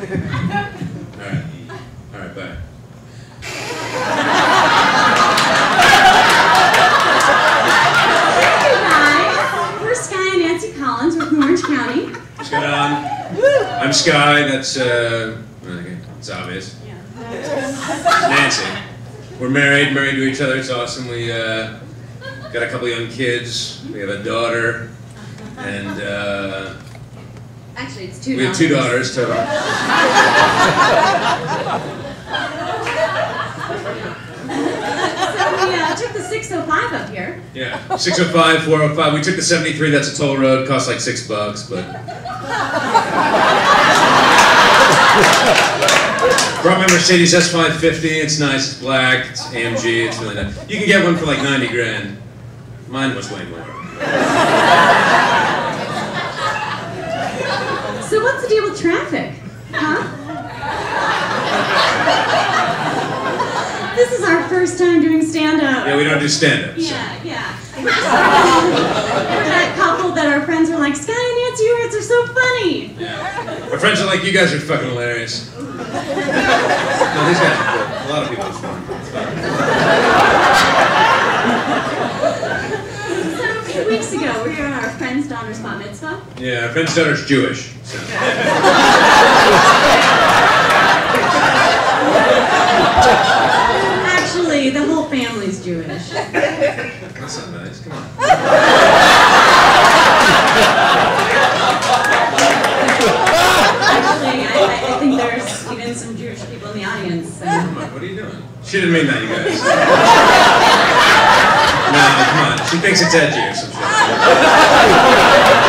All right. All right, bye. Hi, we're Sky and Nancy Collins. We're from Orange County. What's going on? I'm Sky. That's uh, okay, it's obvious. Yeah. Nancy. We're married, married to each other. It's awesome. We uh, got a couple young kids. We have a daughter, and uh, Actually, it's two we have two daughters total. So we uh, took the 605 up here. Yeah, 605, 405. We took the 73. That's a toll road. Cost like six bucks, but. Brought my Mercedes S550. It's nice. It's black. It's AMG. It's really nice. You can get one for like 90 grand. Mine was way more. So what's the deal with traffic? Huh? this is our first time doing stand-up. Yeah, we don't do stand-ups. so. Yeah, yeah. We're that couple that our friends were like, Sky and Nancy Reds are so funny. Yeah. Our friends are like, you guys are fucking hilarious. no, these guys are cool. A lot of people are fun. It's fun. So a few weeks ago, we were at our friend's daughter's bat mitzvah. Yeah, our friend's daughter's Jewish. So. Actually, the whole family's Jewish. That's not nice. Come on. Actually, I, I- I think there's even some Jewish people in the audience. So. Come on, what are you doing? She didn't mean that, you guys. She thinks it's edgy or some shit.